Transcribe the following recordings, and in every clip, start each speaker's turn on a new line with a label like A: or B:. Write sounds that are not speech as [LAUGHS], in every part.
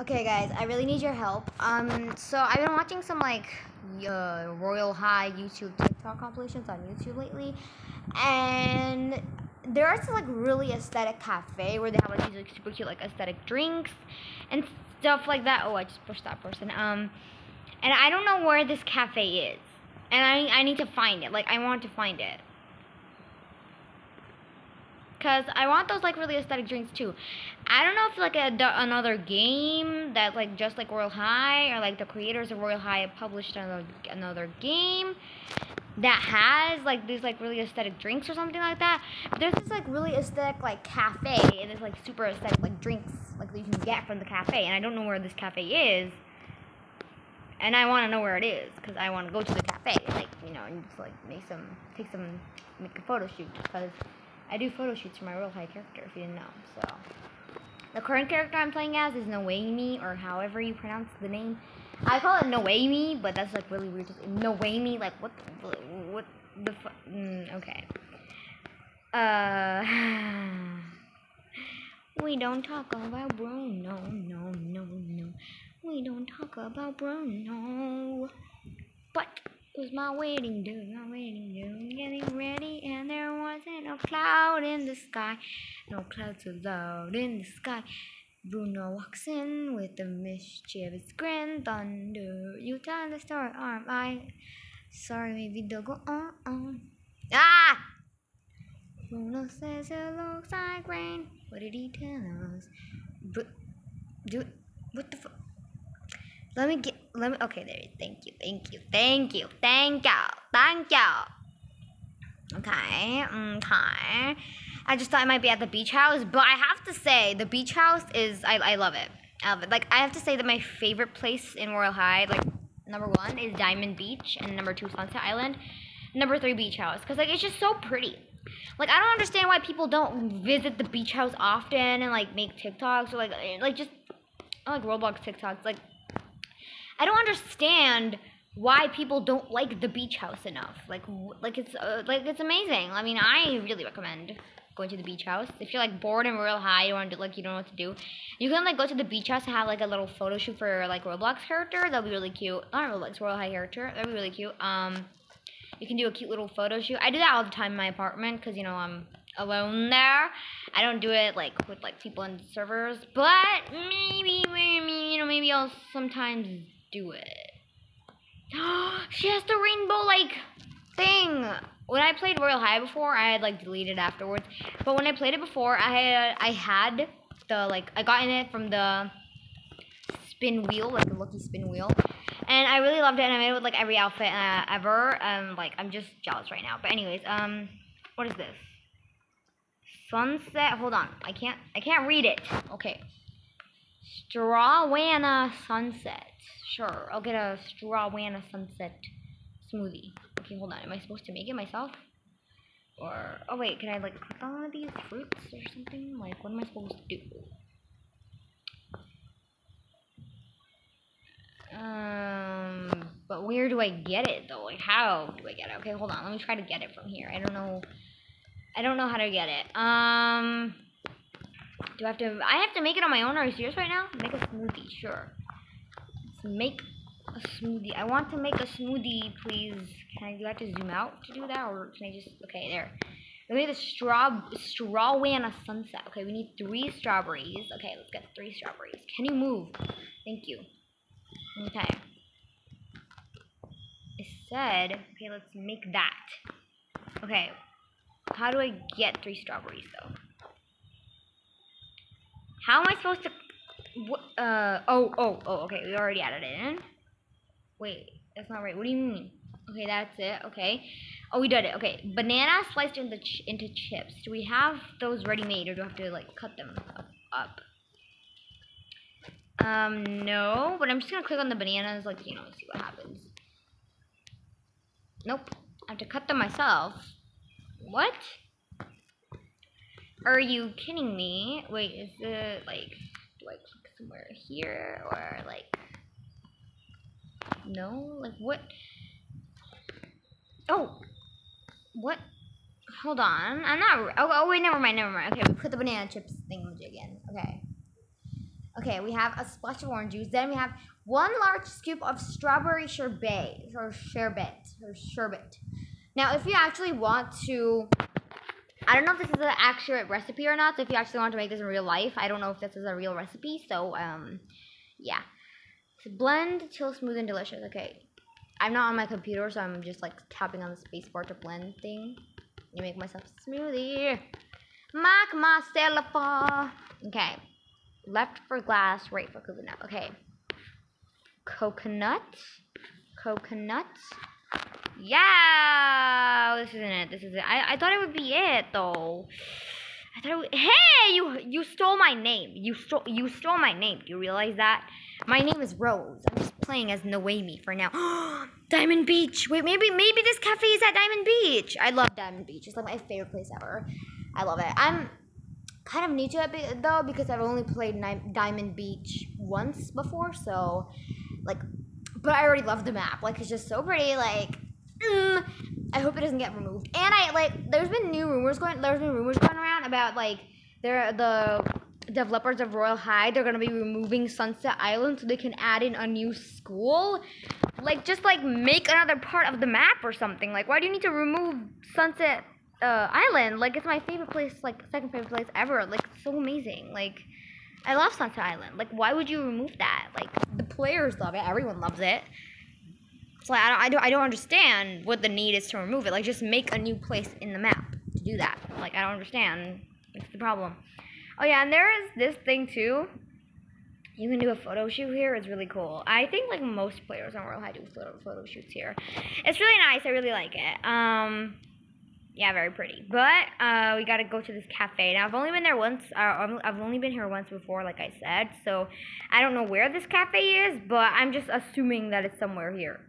A: Okay, guys, I really need your help. Um, so I've been watching some like uh, Royal High YouTube TikTok compilations on YouTube lately, and there are some like really aesthetic cafe where they have like these like super cute like aesthetic drinks and stuff like that. Oh, I just pushed that person. Um, and I don't know where this cafe is, and I I need to find it. Like I want to find it. Cause I want those like really aesthetic drinks too. I don't know if like a, another game that like just like Royal High or like the creators of Royal High published another another game that has like these like really aesthetic drinks or something like that. There's this like really aesthetic like cafe and there's like super aesthetic like drinks like that you can get from the cafe and I don't know where this cafe is. And I want to know where it is because I want to go to the cafe like you know and just like make some take some make a photo shoot because I do photo shoots for my Royal High character, if you didn't know. So, the current character I'm playing as is Noemi, or however you pronounce the name. I call it Noemi, but that's like really weird. Noemi, like what? The, what the? Mm, okay. Uh, [SIGHS] we don't talk about Bruno. No, no, no. No. We don't talk about Bruno. But was my wedding day, my wedding day, getting ready, and there wasn't a cloud in the sky, no clouds allowed in the sky. Bruno walks in with a mischievous grin, thunder. You tell the story, arm I. Sorry, maybe they'll go on. on. Ah! Bruno says it looks like rain. What did he tell us? But, do what the fuck? Let me get, let me, okay, there, thank you, thank you, thank you, thank you, thank you. Okay, okay. I just thought I might be at the beach house, but I have to say, the beach house is, I, I love it. I love it. Like, I have to say that my favorite place in Royal High, like, number one is Diamond Beach, and number two, Sunset Island. Number three, beach house, because, like, it's just so pretty. Like, I don't understand why people don't visit the beach house often and, like, make TikToks or, like, like just, like, Roblox TikToks. Like, I don't understand why people don't like the beach house enough. Like, like it's uh, like it's amazing. I mean, I really recommend going to the beach house. If you're like bored and Royal High, you want to like you don't know what to do, you can like go to the beach house and have like a little photo shoot for like Roblox character. That'll be really cute. Not Roblox, Royal High character. That'd be really cute. Um, you can do a cute little photo shoot. I do that all the time in my apartment because you know I'm alone there. I don't do it like with like people in servers, but maybe, maybe you know maybe I'll sometimes do it. [GASPS] she has the rainbow like thing. When I played Royal High before, I had like deleted afterwards. But when I played it before, I had I had the like I got in it from the spin wheel, like the lucky spin wheel. And I really loved it and I made it with like every outfit uh, ever. Um like I'm just jealous right now. But anyways, um what is this? Sunset hold on. I can't I can't read it. Okay. Strawwana sunset. Sure, I'll get a strawwana sunset smoothie. Okay, hold on. Am I supposed to make it myself? Or, oh wait, can I like click on one of these fruits or something? Like, what am I supposed to do? Um, but where do I get it though? Like, how do I get it? Okay, hold on. Let me try to get it from here. I don't know. I don't know how to get it. Um, do I have to? I have to make it on my own. Are you serious right now? Make a smoothie, sure Let's make a smoothie. I want to make a smoothie, please. Can I do I have to zoom out to do that, or can I just, okay, there. We made a straw, straw, and a sunset. Okay, we need three strawberries. Okay, let's get three strawberries. Can you move? Thank you. Okay. It said, okay, let's make that. Okay, how do I get three strawberries, though? How am I supposed to uh, oh, oh, oh, okay, we already added it in. Wait, that's not right. What do you mean? Okay, that's it. Okay. Oh, we did it. Okay, banana sliced into ch into chips. Do we have those ready made, or do I have to like cut them up? up? Um, no. But I'm just gonna click on the bananas, like you know, see what happens. Nope. I have to cut them myself. What? Are you kidding me? Wait, is it like? Do I click somewhere here or like no like what oh what hold on I'm not oh, oh wait never mind never mind okay we put the banana chips thing again okay Okay, we have a splash of orange juice. Then we have one large scoop of strawberry sherbet or sherbet or sherbet. Now, if you actually want to, I don't know if this is an accurate recipe or not. So if you actually want to make this in real life, I don't know if this is a real recipe. So, um, yeah. So blend till smooth and delicious. Okay, I'm not on my computer, so I'm just like tapping on the space bar to blend thing. You make myself a smoothie. Mac myself. Okay. Left for glass, right for coconut. Okay. Coconut. Coconut. Yeah, this isn't it. This is it. I, I thought it would be it though. I thought it would, hey, you you stole my name. You stole you stole my name. Do you realize that? My name is Rose. I'm just playing as Noemi for now. [GASPS] Diamond Beach. Wait, maybe maybe this cafe is at Diamond Beach. I love Diamond Beach. It's like my favorite place ever. I love it. I'm kind of new to it though because I've only played Diamond Beach once before, so like but I already love the map. Like it's just so pretty. Like mm, I hope it doesn't get removed. And I like there's been new rumors going there's been rumors going around about like there the developers of Royal High they're gonna be removing Sunset Island so they can add in a new school. Like just like make another part of the map or something. Like why do you need to remove Sunset uh, Island? Like it's my favorite place, like second favorite place ever. Like so amazing. Like I love Sunset Island. Like why would you remove that? Like the players love it. Everyone loves it. So like, I don't, I don't, I don't understand what the need is to remove it. Like, just make a new place in the map to do that. Like, I don't understand. What's the problem? Oh yeah, and there is this thing too. You can do a photo shoot here. It's really cool. I think like most players on Royale High do photo photo shoots here. It's really nice. I really like it. Um, yeah, very pretty. But uh, we gotta go to this cafe. Now I've only been there once. Uh, I've only been here once before, like I said. So I don't know where this cafe is, but I'm just assuming that it's somewhere here.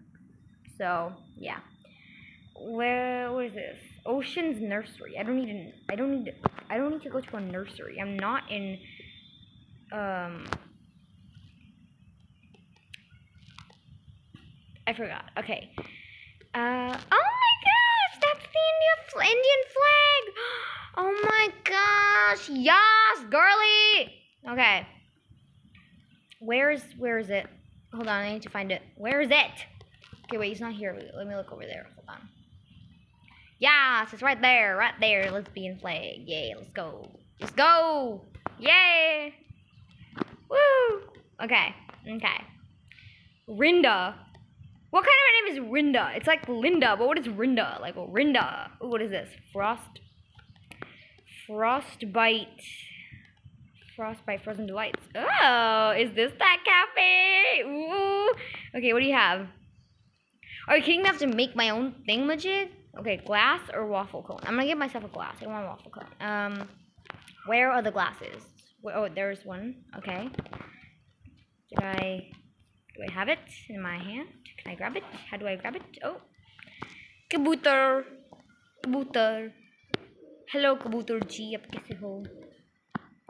A: So yeah. Where what is this? Ocean's Nursery. I don't need an, I don't need I don't need to go to a nursery. I'm not in um I forgot. Okay. Uh oh the India Indian flag. [GASPS] Oh my gosh. Yes, girly. Okay. Where's where is it? Hold on, I need to find it. Where is it? Okay, wait, he's not here. Let me look over there. Hold on. Yes, it's right there, right there. Lesbian flag. Yay, let's go. Let's go. Yay. Woo. Okay, okay. Rinda. What kind of a name is Rinda? It's like Linda, but what is Rinda? Like Rinda. Ooh, what is this? Frost. Frostbite. Frostbite Frozen Delights. Oh, is this that cafe? Ooh. Okay, what do you have? Are you kidding? I have to make my own thing, thingamajig? Okay, glass or waffle cone? I'm gonna give myself a glass. I want a waffle cone. Um, where are the glasses? Oh, there's one. Okay. Did I... Do I have it in my hand? Can I grab it? How do I grab it? Oh. Kabutar. Kabutar. Hello, Kabutar G. आप कैसे हो?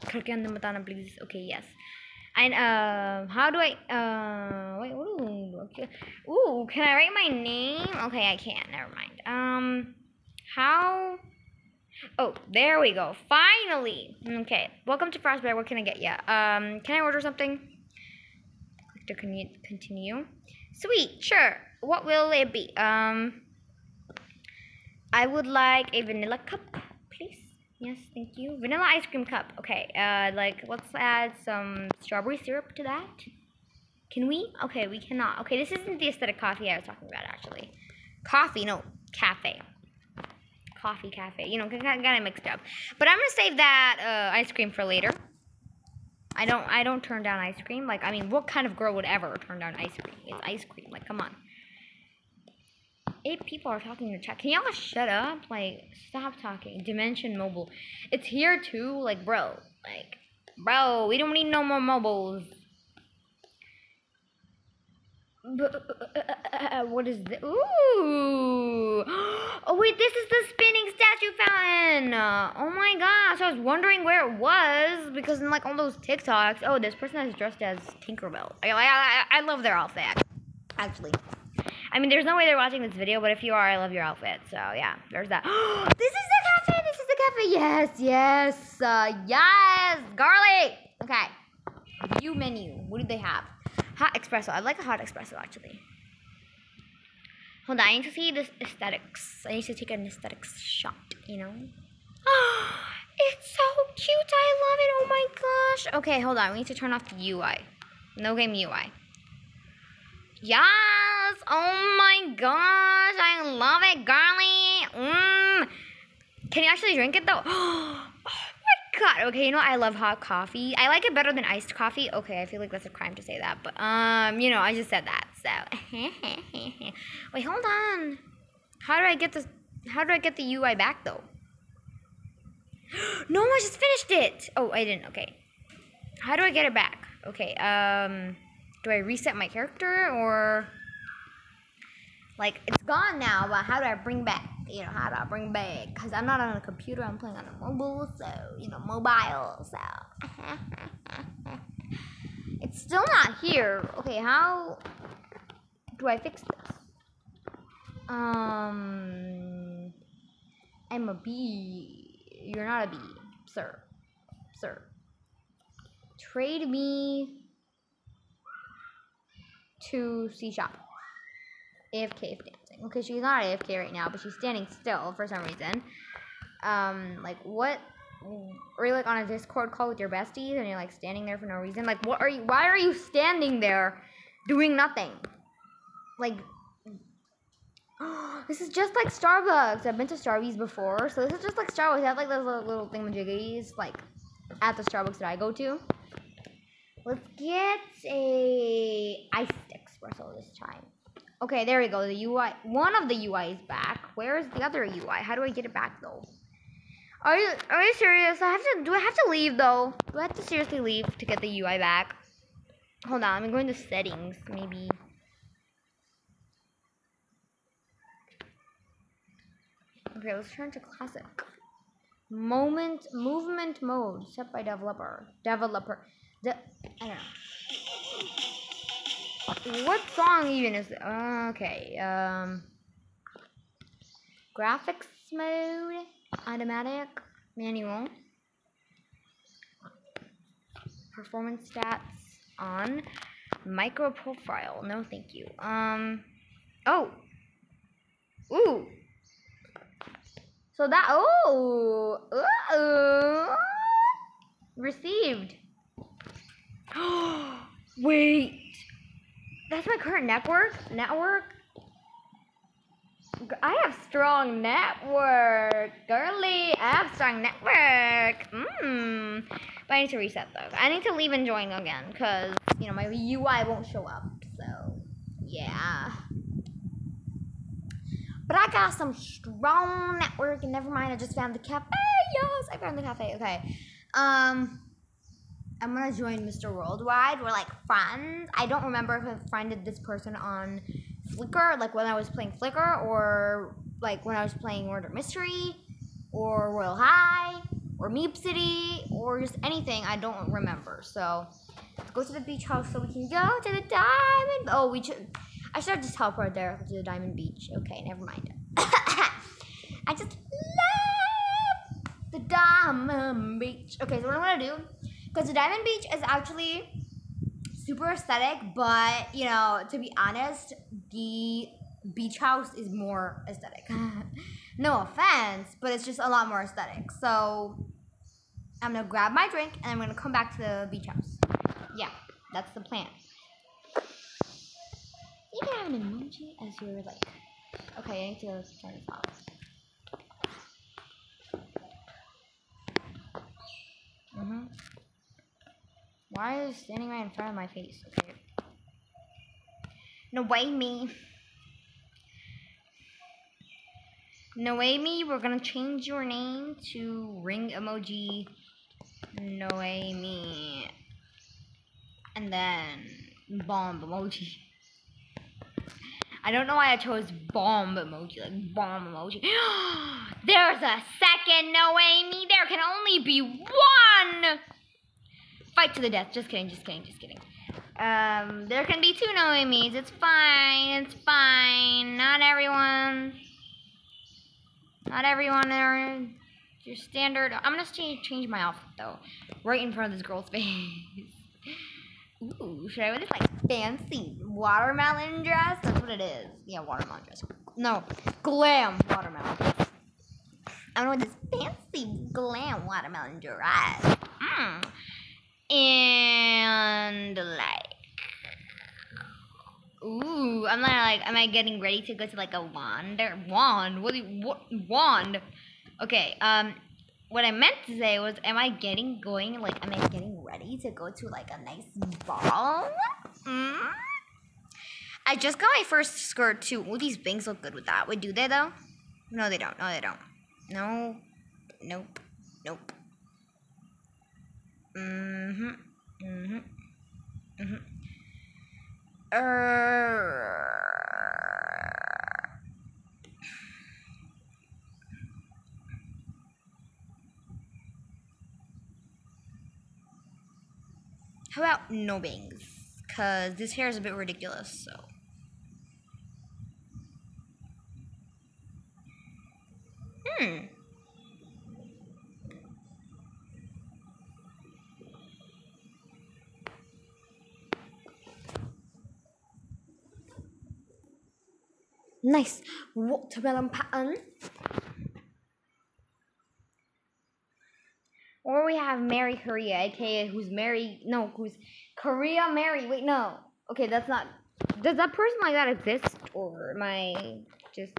A: घर के अंदर बताना please. Okay, yes. And uh, how do I? Uh, wait. Ooh, okay. Ooh, can I write my name? Okay, I can't. Never mind. Um, how? Oh, there we go. Finally. Okay. Welcome to Frostbite. What can I get you? Um, can I order something? To con continue. Sweet. Sure. What will it be? Um, I would like a vanilla cup, please. Yes, thank you. Vanilla ice cream cup. Okay, uh, like, let's add some strawberry syrup to that. Can we? Okay, we cannot. Okay, this isn't the aesthetic coffee I was talking about, actually. Coffee, no, cafe. Coffee cafe. You know, got, got it mixed up. But I'm gonna save that uh, ice cream for later. I don't, I don't turn down ice cream. Like, I mean, what kind of girl would ever turn down ice cream? It's ice cream. Like, come on eight people are talking in the chat. Can y'all shut up? Like, stop talking. Dimension Mobile. It's here too. Like, bro. Like, bro, we don't need no more mobiles. Uh, uh, uh, what is this? Ooh! [GASPS] Oh wait, this is the spinning statue fountain. Oh my gosh, I was wondering where it was because in like all those TikToks. Oh, this person is dressed as Tinkerbell. I I, I, I love their outfit. Actually. I mean, there's no way they're watching this video, but if you are, I love your outfit. So, yeah, there's that. [GASPS] this is the cafe! This is the cafe! Yes, yes, uh, yes! Garlic! Okay. View menu. What do they have? Hot espresso. I like a hot espresso actually. Hold on, I need to see this aesthetics. I need to take an aesthetics shot, you know? [GASPS] it's so cute. I love it. Oh my gosh. Okay, hold on. We need to turn off the UI. No game UI. Yes. Oh my gosh. I love it, girly. Mmm. Can you actually drink it though? [GASPS] Oh, God. Okay, you know I love hot coffee. I like it better than iced coffee. Okay, I feel like that's a crime to say that, but um, you know, I just said that. So, [LAUGHS] wait, hold on. How do I get this? How do I get the UI back though? [GASPS] no, I just finished it. Oh, I didn't. Okay. How do I get it back? Okay. Um, do I reset my character or like it's gone now? But how do I bring back? You know, how I bring back? Because I'm not on a computer. I'm playing on a mobile, so you know, mobile. So [LAUGHS] it's still not here. Okay, how do I fix this? Um, I'm a bee. You're not a bee, sir. Sir. Trade me to C shop. AFK if dancing. Okay, she's not AFK right now, but she's standing still for some reason. Um, like what? Are you like on a Discord call with your besties and you're like standing there for no reason? Like, what are you? Why are you standing there, doing nothing? Like, [GASPS] this is just like Starbucks. I've been to Starbucks before, so this is just like Starbucks. They have like those little, little thingamajiggies like at the Starbucks that I go to. Let's get a iced espresso this time. Okay, there we go. The UI, one of the UI is back. Where is the other UI? How do I get it back though? Are you are you serious? I have to. Do I have to leave though? Do I have to seriously leave to get the UI back? Hold on. I'm going to settings. Maybe. Okay, let's turn to classic. Moment movement mode set by developer. Developer. De I don't know. What song even is? Okay. Um. Graphics mode. Automatic. Manual. Performance stats on. Micro profile. No, thank you. Um. Oh. Ooh. So that oh, oh received. [GASPS] Wait, that's my current network. Network. I have strong network, girly. I have strong network. Mmm. But I need to reset though. I need to leave and join again because you know my UI won't show up. So yeah. But I got some strong network, and never mind, I just found the cafe. Yes, I found the cafe. Okay. Um, I'm gonna join Mr. Worldwide. We're like friends. I don't remember if I friended this person on Flicker, like when I was playing Flicker, or like when I was playing Murder Mystery, or Royal High, or Meep City, or just anything. I don't remember. So let's go to the beach house so we can go to the diamond. Oh, we should. I should have just teleported there to the Diamond Beach. Okay, never mind. [COUGHS] I just love the Diamond Beach. Okay, so what I'm gonna do, because the Diamond Beach is actually super aesthetic, but you know, to be honest, the beach house is more aesthetic. [LAUGHS] no offense, but it's just a lot more aesthetic. So I'm gonna grab my drink and I'm gonna come back to the beach house. Yeah, that's the plan. You can have an emoji as your like. Okay, I need to turn this off. Mhm. Why is standing right in front of my face? Okay. No way, me. No way, me. We're gonna change your name to ring emoji. No way, me. And then bomb emoji. I don't know why I chose bomb emoji, like bomb emoji. [GASPS] There's a second no Amy. There can only be one. Fight to the death. Just kidding, just kidding, just kidding. Um, there can be two Noemis. It's fine. It's fine. Not everyone. Not everyone are your standard. I'm gonna change change my outfit though, right in front of this girl's [LAUGHS] face. Ooh, should I wear this like fancy watermelon dress? That's what it is. Yeah, watermelon dress. No, glam watermelon dress. I'm gonna wear this fancy glam watermelon dress. Mm. And like, ooh, I'm not like, am I getting ready to go to like a wand or wand? What? What wand? Okay. Um, what I meant to say was, am I getting going? Like, am I getting ready to go to like a nice ball? Mm? I just got my first skirt too. Oh, these bangs look good with that. Wait, do they though? No, they don't. No, they don't. No. Nope. Nope. Uh, how about no bangs? Because this hair is a bit ridiculous, so. Hmm. Nice watermelon pattern. Or we have Mary Korea, aka who's Mary, no, who's Korea Mary. Wait, no. Okay, that's not. Does that person like that exist? Or am I just.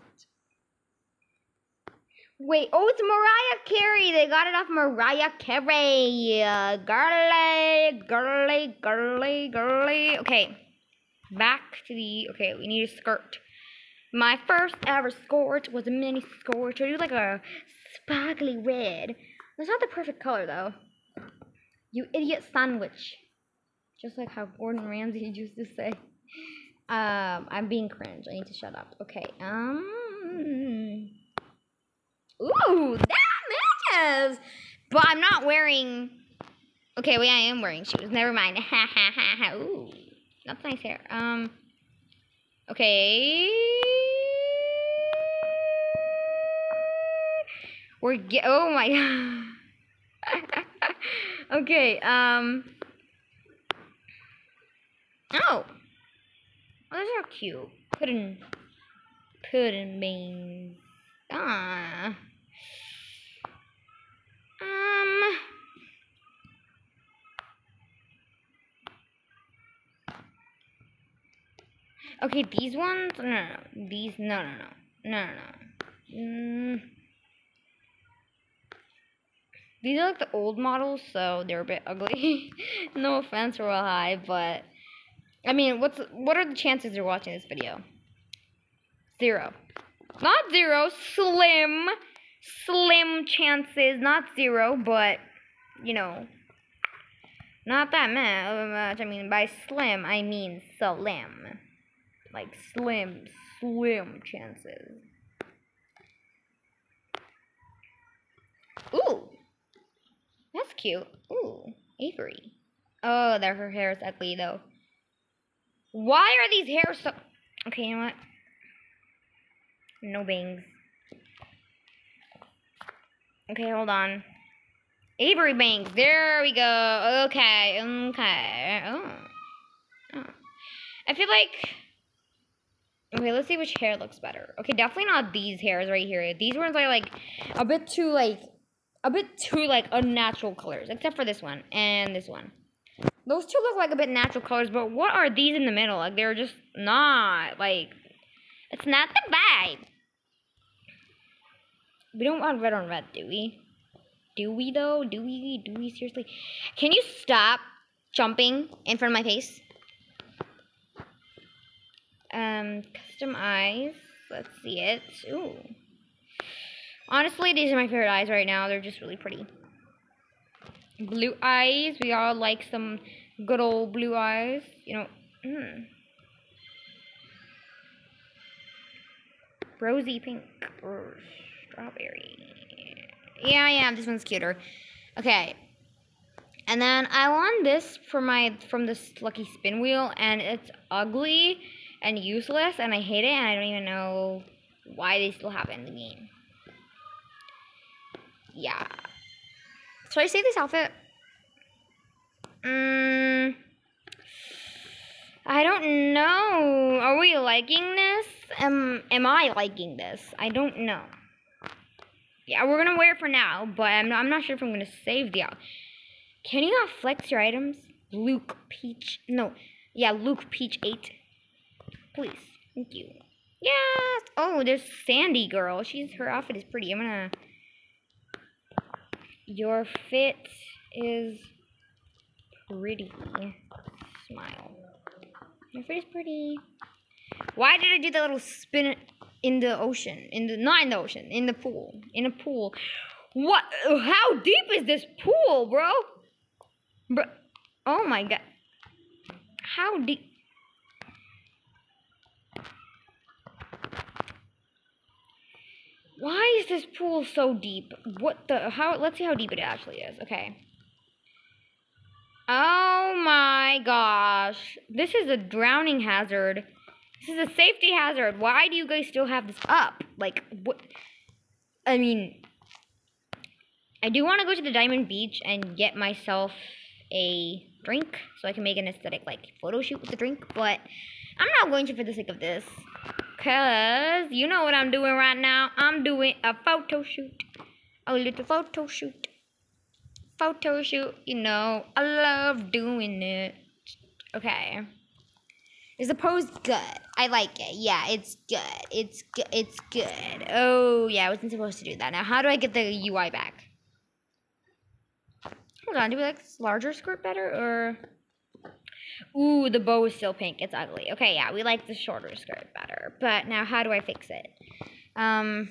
A: Wait, oh, it's Mariah Carey. They got it off Mariah Carey. Uh, girly, girly, girly, girly. Okay, back to the. Okay, we need a skirt. My first ever scorch was a mini scorch. I do like a sparkly red. That's not the perfect color though. You idiot sandwich. Just like how Gordon Ramsay [LAUGHS] used to say. Um, I'm being cringe. I need to shut up. Okay. Um. Ooh, that matches. But I'm not wearing. Okay, well, I am wearing shoes. Never mind. Ha ha ha ha. Ooh, that's nice hair. Um. Okay. We're get. Oh my. god. [LAUGHS] okay. Um. Oh. Oh, those are cute. Pudding. Pudding beans. Ah. Um. Okay, these ones. No, no, no. These. No, no, no. No, no, no. Mm. These are like the old models, so they're a bit ugly. [LAUGHS] no offense, Royal High, but I mean, what's what are the chances you're watching this video? Zero. Not zero, slim, slim chances. Not zero, but you know, not that uh, much. I mean, by slim, I mean slim, like slim, slim chances. Ooh, that's cute. Ooh, Avery. Oh, that her hair is ugly though. Why are these hairs so... Okay, you know what? No bangs. Okay, hold on. Avery bangs. There we go. Okay, okay. Oh. oh. I feel like... Okay, let's see which hair looks better. Okay, definitely not these hairs right here. These ones are like a bit too like a bit too like unnatural colors, except for this one and this one. Those two look like a bit natural colors, but what are these in the middle? Like, they're just not, like, it's not the vibe. We don't want red on red, do we? Do we, though? Do we? Do we? Seriously? Can you stop jumping in front of my face? Um, custom eyes. Let's see it. Ooh. Honestly, these are my favorite eyes right now. They're just really pretty blue eyes. We all like some good old blue eyes. You know, mm. rosy pink or strawberry. Yeah, yeah, this one's cuter. Okay. And then I won this for my from this lucky spin wheel and it's ugly and useless and I hate it and I don't even know why they still have it in the game. Yeah. Should I say this outfit? Mm, I don't know. Are we liking this? Am am I liking this? I don't know. Yeah, we're gonna wear it for now, but I'm not, I'm not sure if I'm gonna save the outfit. Can you not flex your items? Luke Peach. No. Yeah, Luke Peach 8. Please. Thank you. Yes. Oh, there's Sandy girl. She's her outfit is pretty. I'm gonna. Your fit is pretty. Smile. Your fit is pretty. Why did I do that little spin in the ocean? In the not in the ocean, in the pool. In a pool. What? How deep is this pool, bro? Bro. Oh my god. How deep? Why is this pool so deep? What the? How? Let's see how deep it actually is. Okay. Oh my gosh. This is a drowning hazard. This is a safety hazard. Why do you guys still have this up? Like, what? I mean, I do want to go to the Diamond Beach and get myself a drink so I can make an aesthetic, like, photo shoot with the drink, but I'm not going to for the sake of this. Because you know what I'm doing right now. I'm doing a photo shoot. A little photo shoot. Photo shoot, you know. I love doing it. Okay. Is the pose good? I like it. Yeah, it's good. It's good. It's good. Oh, yeah, I wasn't supposed to do that. Now, how do I get the UI back? Hold on, do we like larger skirt better or... Ooh, the bow is still pink. It's ugly. Okay, yeah, we like the shorter skirt better. But now how do I fix it? Um...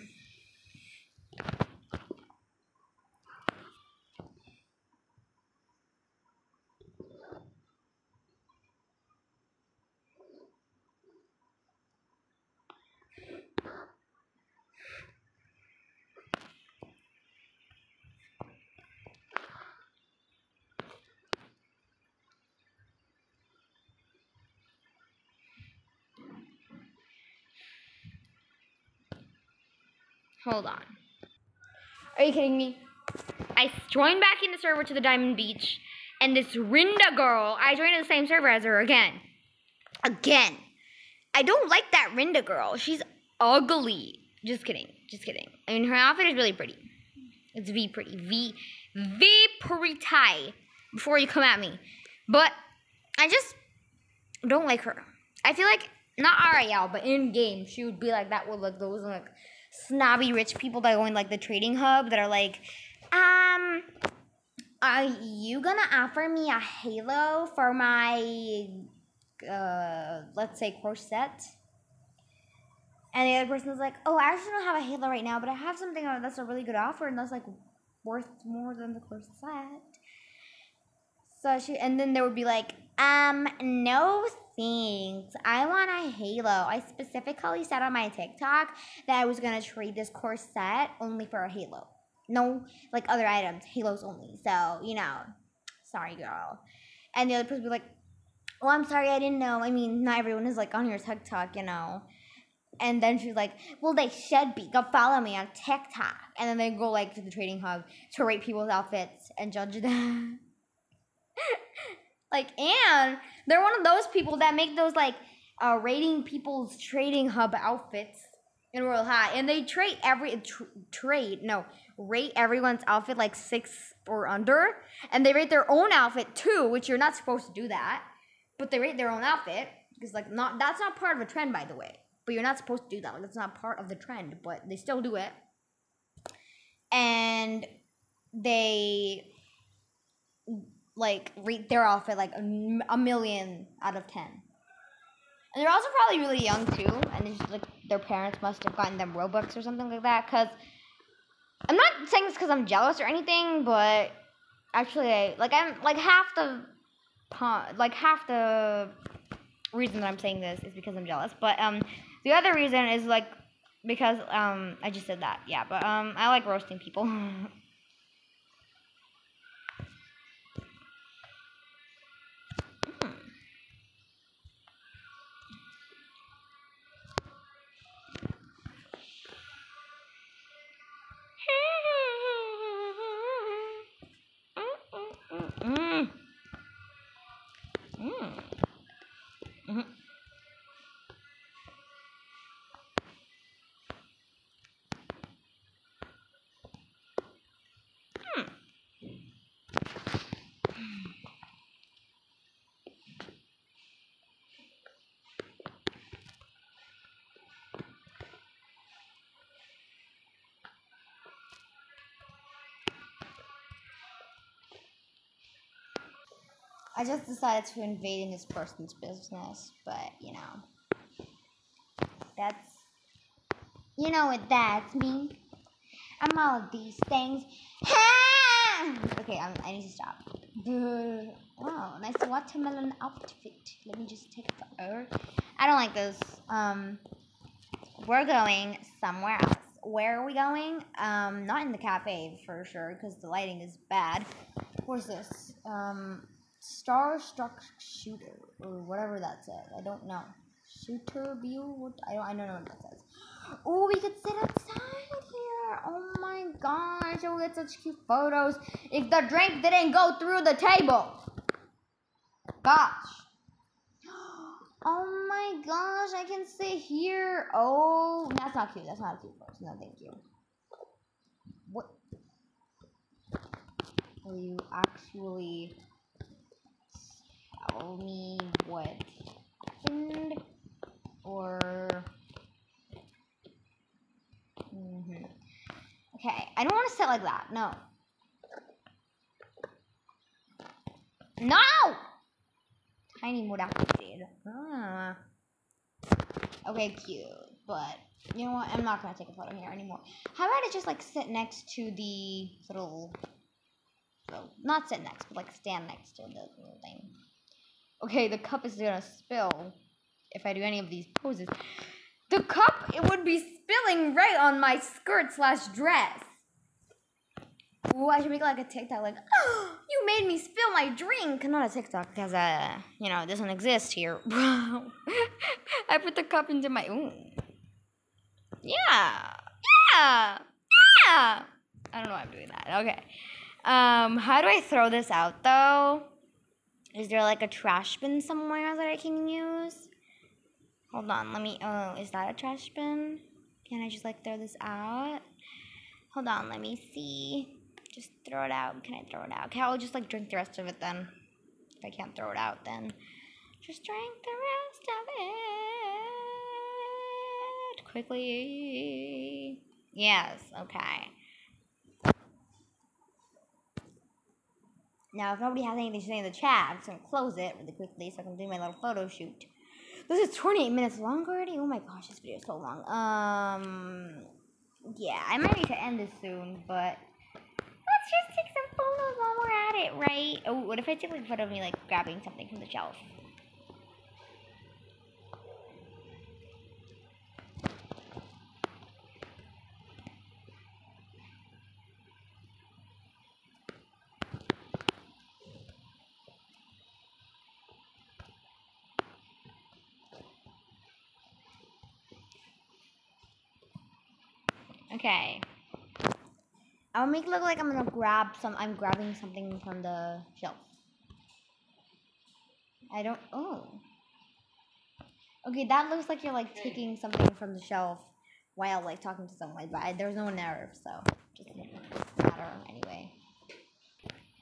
A: Hold on. Are you kidding me? I joined back in the server to the Diamond Beach, and this Rinda girl, I joined in the same server as her again. Again. I don't like that Rinda girl. She's ugly. Just kidding. Just kidding. I mean, her outfit is really pretty. It's V pretty. V, V pretty. Before you come at me. But I just don't like her. I feel like, not Ariel, but in game, she would be like that with like those like snobby rich people that go in like the trading hub that are like, um, are you gonna offer me a halo for my, uh, let's say corset? And the other person is like, oh, I actually don't have a halo right now, but I have something that's a really good offer and that's like worth more than the corset. So she, and then there would be like, um, no thanks. I want a halo. I specifically said on my TikTok that I was gonna trade this corset only for a halo. No, like other items, halos only. So, you know, sorry, girl. And the other person be like, oh, I'm sorry, I didn't know. I mean, not everyone is like on your TikTok, you know. And then she's like, well, they should be. Go follow me on TikTok. And then they go like to the trading hub to rate people's outfits and judge them. [LAUGHS] like, and they're one of those people that make those like uh, rating people's trading hub outfits in Royale High, and they trade every tr- trade no rate everyone's outfit like six or under, and they rate their own outfit too, which you're not supposed to do that, but they rate their own outfit because like not that's not part of a trend by the way, but you're not supposed to do that. Like it's not part of the trend, but they still do it, and they like rate their outfit like a, million out of ten. And they're also probably really young too, and it's just, like their parents must have gotten them Robux or something like that. Cause I'm not saying this because I'm jealous or anything, but actually, I, like I'm like half the like half the reason that I'm saying this is because I'm jealous. But um, the other reason is like because um I just said that, yeah. But um, I like roasting people. [LAUGHS] I just decided to invade in this person's business, but you know, that's you know what that's me. I'm all of these things. [LAUGHS] okay, I'm, I need to stop. [LAUGHS] Oh, nice watermelon outfit. Let me just take a photo. I don't like this. Um, we're going somewhere else. Where are we going? Um, not in the cafe for sure because the lighting is bad. Where's this? Um, Starstruck Shooter or whatever that says. I don't know. Shooter view? What? I don't. I don't know what that says. Oh, we could sit outside here. Oh my gosh, oh, we'll get such cute photos. If the drink didn't go through the table. Gosh. [GASPS] Oh my gosh, I can sit here. Oh, that's not cute. That's not a cute pose. No, thank you. What? Will you actually me what happened? Or. Mm hmm Okay, I don't want to sit like that. No. No! Tiny mood activated. Ah. Okay, cute. But, you know what? I'm not to take a photo here anymore. How about I just, like, sit next to the little... So, not sit next, but, like, stand next to the little thing. Okay, the cup is to spill if I do any of these poses. The cup, it would be spilling right on my skirt slash dress. Ooh, I should make like a TikTok like, oh, [GASPS] you made me spill my drink. Not a TikTok because, uh, you know, it doesn't exist here. [LAUGHS] I put the cup into my, ooh. Yeah, yeah, yeah. I don't know why I'm doing that. Okay. Um, how do I throw this out though? Is there like a trash bin somewhere that I can use? Hold on, let me, oh, is that a trash bin? Can I just like throw this out? Hold on, let me see. Just throw it out. Can I throw it out? Okay, I'll just like drink the rest of it then. If I can't throw it out, then just drink the rest of it quickly. Yes, okay. Now, if nobody has anything to say in the chat, I'm just gonna close it really quickly so I can do my little photo shoot. This is 28 minutes long already. Oh my gosh, this video is so long. Um, yeah, I might need to end this soon, but let's just take some photos while we're at it, right? Oh, what if I take like a photo of me like grabbing something from the shelf? Okay. I'll make it look like I'm gonna grab some. I'm grabbing something from the shelf. I don't. Oh. Okay, that looks like you're like taking something from the shelf while like talking to someone. But I, there's no nerve, so just matter anyway.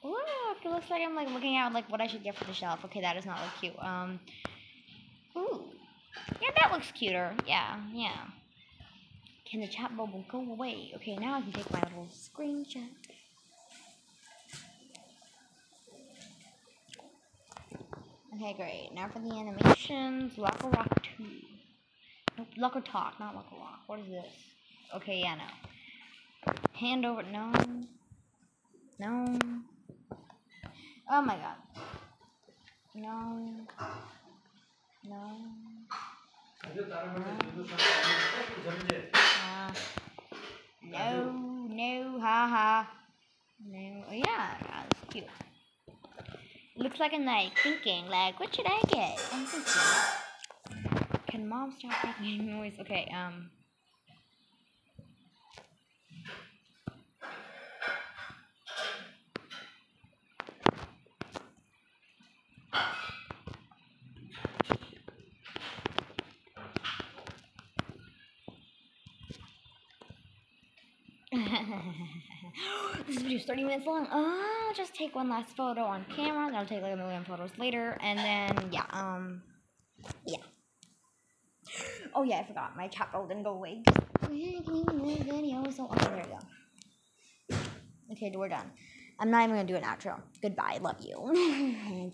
A: Look, it looks like I'm like looking at like what I should get for the shelf. Okay, that does not look cute. Um. Ooh. Yeah, that looks cuter. Yeah, yeah. Can the chat bubble go away? Okay, now I can take my little screenshot. Okay, great. Now for the animations. Locker Rock 2. Nope, Locker Talk, not Locker Rock. What is this? Okay, yeah, no. Hand over. No. No. Oh my god. No. No. Uh, no, no, haha. No, oh, yeah, that's cute. Looks like I'm like thinking, like, what should I get? I'm thinking. Can mom stop making [LAUGHS] noise? Okay, um. [GASPS] this video is 30 minutes long. Uh, I'll just take one last photo on camera, then I'll take like a million photos later, and then, yeah, um, yeah. [GASPS] Oh yeah, I forgot, my chat roll didn't go away. Video, so, okay, there we go. Okay, we're done. I'm not even gonna do an outro. Goodbye. Love you. [LAUGHS]